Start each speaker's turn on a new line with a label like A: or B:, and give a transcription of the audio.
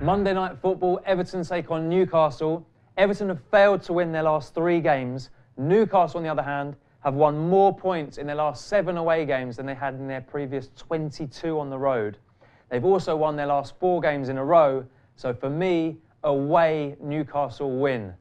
A: Monday night football, Everton take on Newcastle. Everton have failed to win their last three games. Newcastle, on the other hand, have won more points in their last seven away games than they had in their previous 22 on the road. They've also won their last four games in a row, so for me, away Newcastle win.